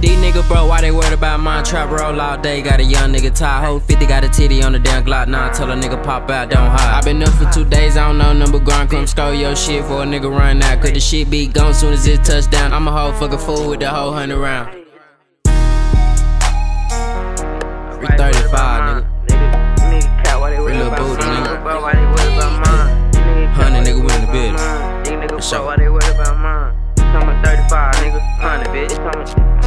These niggas bro, why they worried about mine? Trap roll all day, got a young nigga tie. Whole 50 got a titty on the damn Glock 9. Tell a nigga pop out, don't hide. I been up for two days, I don't know number grind. Come score your shit for a nigga run out. Cause the shit be gone soon as it touch down. I'm a whole fucking fool with the whole hundred round. 335, nigga. Nigga, about booty, nigga. Nigga, Hundred nigga, in the building. sure. bro, why they worried about mine? Talking 35, nigga. 100, bitch. Talking-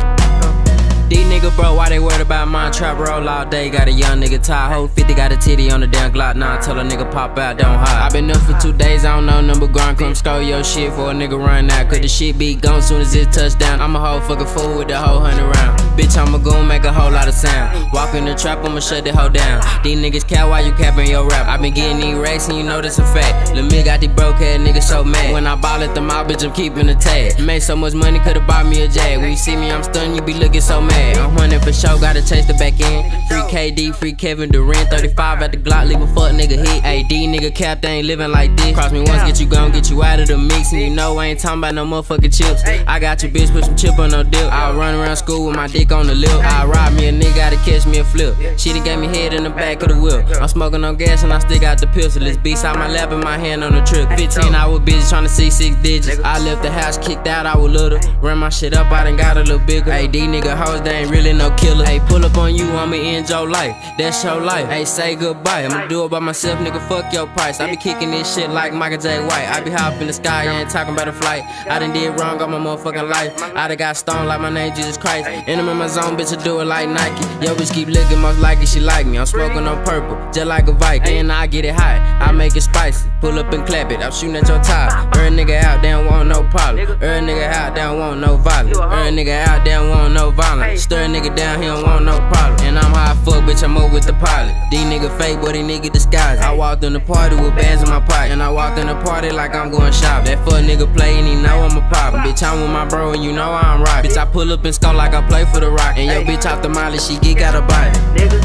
These niggas bro, why they worried about mine? Trap roll all day, got a young nigga tie. Whole 50 got a titty on the damn Glock 9. Tell a nigga pop out, don't hide. I been up for two days, I don't know number grind. Come score your shit for a nigga run out. Cause the shit be gone soon as it touch down. I'm a whole fucking fool with the whole hundred round. Bitch, I'ma go make a whole lot of sound. Walk in the trap, I'ma shut the hoe down. These niggas cat, why you capping your rap? I been getting these racks and you know that's a fact. Lil' me got these broke ass niggas so mad. When I ball at the mouth, bitch, I'm keeping the tag. Made so much money, could've bought me a jag. When you see me, I'm stunned, you be looking so mad. I'm hunting for show, gotta chase the back end. Free KD, free Kevin Durant. 35 at the Glock, leave a fuck nigga hit. Ayy, D nigga cap, they ain't living like this. Cross me once, get you gone, get you out of the mix. And you know I ain't talking about no motherfucking chips. I got your bitch, put some chip on no dip. I'll run around school with my dick on the lip. I'll rob me a nigga, gotta catch me a flip. She done gave me head in the back of the wheel. I'm smoking on gas and I still got the pistol. This beast out my lap and my hand on the trip. 15 hour bitch trying to see six digits. I left the house, kicked out, I was little. Ran my shit up, I done got a little bigger. These nigga hoes, they ain't really no killer. Hey, pull up on you, I'ma end your life. That's your life. Hey, say goodbye. I'ma do it by myself, nigga. Fuck your price. I be kicking this shit like Michael Jai White. I be in the sky, ain't talking about a flight. I done did wrong on my motherfucking life. I done got stoned like my name Jesus Christ. And I'm in my zone, bitch, I do it like Nike. Yo, bitch, keep looking, most likely she like me. I'm smoking on purple, just like a Viking. And I get it hot, I make it spicy. Pull up and clap it, I'm shooting at your top. Every nigga out, they don't want no problem. Every nigga out, they don't want no violence. Every nigga out, they don't want no violence. Stir nigga down, he don't want no problem. And I'm high fuck, bitch, I'm up with the pilot. These nigga fake, but these nigga disguise. I walked in the party with bands in my pocket. And I walked in the party like I'm going shop. That fuck nigga play and he know I'm a pop. Bitch, I'm with my bro and you know I'm right. Bitch, I pull up and skull like I play for the rock. And yo, bitch, off the molly, she get got a body. Nigga,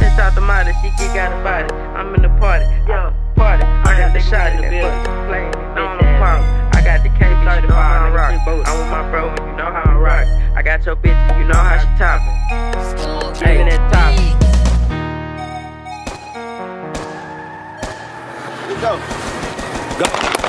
that's out the mind, she get got a body. I'm in the party, your bitch and you know how she toppin'. Keepin' it toppin'. Go. Go.